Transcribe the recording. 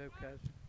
okay.